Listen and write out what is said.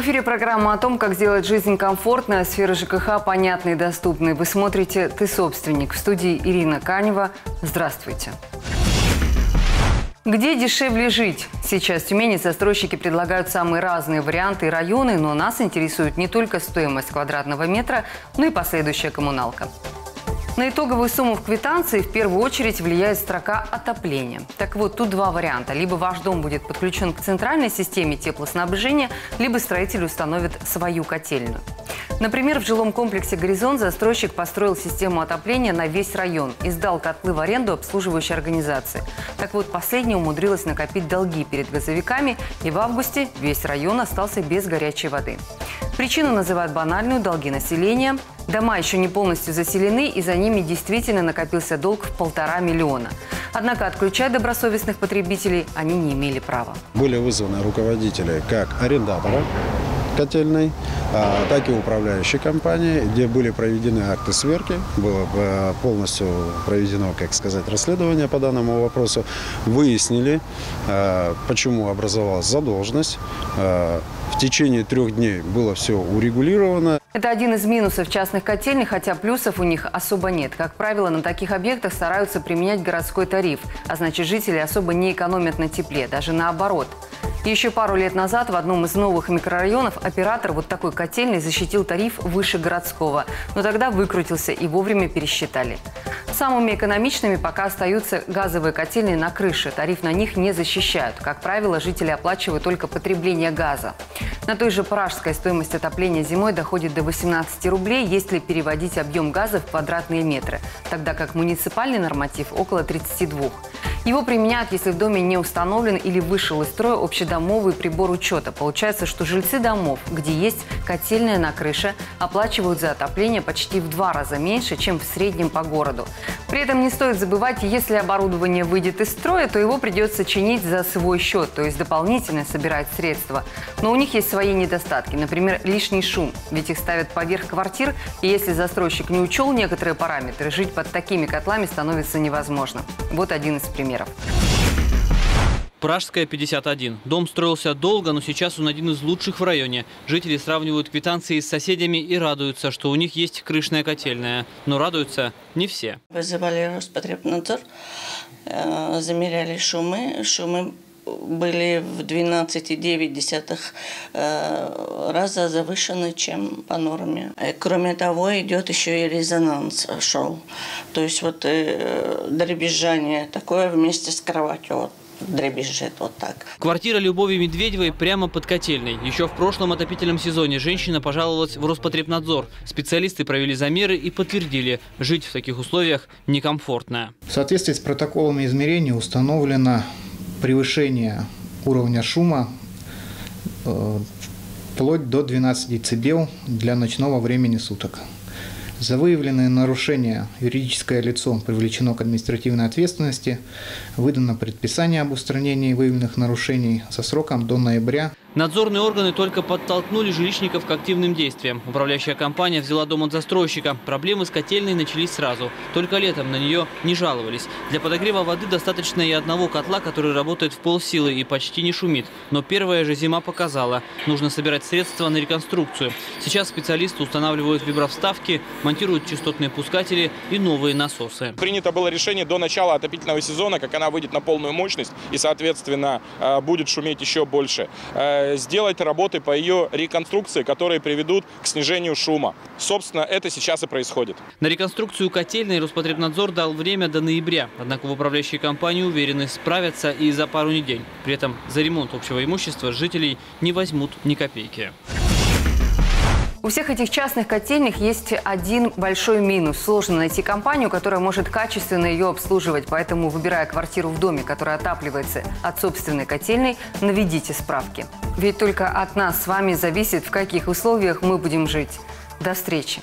эфире программа о том, как сделать жизнь комфортной, а сфера ЖКХ понятной и доступной. Вы смотрите «Ты собственник». В студии Ирина Канева. Здравствуйте. Где дешевле жить? Сейчас в Тюмени застройщики предлагают самые разные варианты и районы, но нас интересует не только стоимость квадратного метра, но и последующая коммуналка. На итоговую сумму в квитанции в первую очередь влияет строка отопления. Так вот, тут два варианта. Либо ваш дом будет подключен к центральной системе теплоснабжения, либо строитель установит свою котельную. Например, в жилом комплексе «Горизонт» застройщик построил систему отопления на весь район и сдал котлы в аренду обслуживающей организации. Так вот, последняя умудрилась накопить долги перед газовиками, и в августе весь район остался без горячей воды. Причину называют банальную – долги населения. Дома еще не полностью заселены, и за ними действительно накопился долг в полтора миллиона. Однако отключать добросовестных потребителей они не имели права. Были вызваны руководители как арендатора котельной, а, так и управляющей компании, где были проведены акты сверки, было э, полностью проведено, как сказать, расследование по данному вопросу, выяснили, э, почему образовалась задолженность, в течение трех дней было все урегулировано. Это один из минусов частных котельных, хотя плюсов у них особо нет. Как правило, на таких объектах стараются применять городской тариф, а значит жители особо не экономят на тепле, даже наоборот. Еще пару лет назад в одном из новых микрорайонов оператор вот такой котельной защитил тариф выше городского. Но тогда выкрутился и вовремя пересчитали. Самыми экономичными пока остаются газовые котельные на крыше. Тариф на них не защищают. Как правило, жители оплачивают только потребление газа. На той же Пражской стоимость отопления зимой доходит до 18 рублей, если переводить объем газа в квадратные метры, тогда как муниципальный норматив около 32. Его применяют, если в доме не установлен или вышел из строя общедомовый прибор учета. Получается, что жильцы домов, где есть котельная на крыше, оплачивают за отопление почти в два раза меньше, чем в среднем по городу. При этом не стоит забывать, если оборудование выйдет из строя, то его придется чинить за свой счет, то есть дополнительно собирать средства. Но у них есть свои недостатки, например, лишний шум, ведь их ставят поверх квартир, и если застройщик не учел некоторые параметры, жить под такими котлами становится невозможно. Вот один из примеров. Пражская, 51. Дом строился долго, но сейчас он один из лучших в районе. Жители сравнивают квитанции с соседями и радуются, что у них есть крышная котельная. Но радуются не все. Вызывали Роспотребнадзор, э, замеряли шумы. Шумы были в 12,9 э, раза завышены, чем по норме. Э, кроме того, идет еще и резонанс шел. То есть вот дребезжание такое вместе с кроватью. Дребезжит вот так. Квартира Любови Медведевой прямо под котельной. Еще в прошлом отопительном сезоне женщина пожаловалась в Роспотребнадзор. Специалисты провели замеры и подтвердили, жить в таких условиях некомфортно. В соответствии с протоколами измерения установлено превышение уровня шума э, вплоть до 12 дБ для ночного времени суток. За выявленные нарушения юридическое лицо привлечено к административной ответственности, выдано предписание об устранении выявленных нарушений со сроком до ноября Надзорные органы только подтолкнули жилищников к активным действиям. Управляющая компания взяла дом от застройщика. Проблемы с котельной начались сразу. Только летом на нее не жаловались. Для подогрева воды достаточно и одного котла, который работает в полсилы и почти не шумит. Но первая же зима показала. Нужно собирать средства на реконструкцию. Сейчас специалисты устанавливают вибровставки, монтируют частотные пускатели и новые насосы. Принято было решение до начала отопительного сезона, как она выйдет на полную мощность и, соответственно, э, будет шуметь еще больше э, сделать работы по ее реконструкции, которые приведут к снижению шума. Собственно, это сейчас и происходит. На реконструкцию котельной Роспотребнадзор дал время до ноября. Однако в управляющей компании уверены, справятся и за пару недель. При этом за ремонт общего имущества жителей не возьмут ни копейки. У всех этих частных котельных есть один большой минус. Сложно найти компанию, которая может качественно ее обслуживать. Поэтому, выбирая квартиру в доме, которая отапливается от собственной котельной, наведите справки. Ведь только от нас с вами зависит, в каких условиях мы будем жить. До встречи!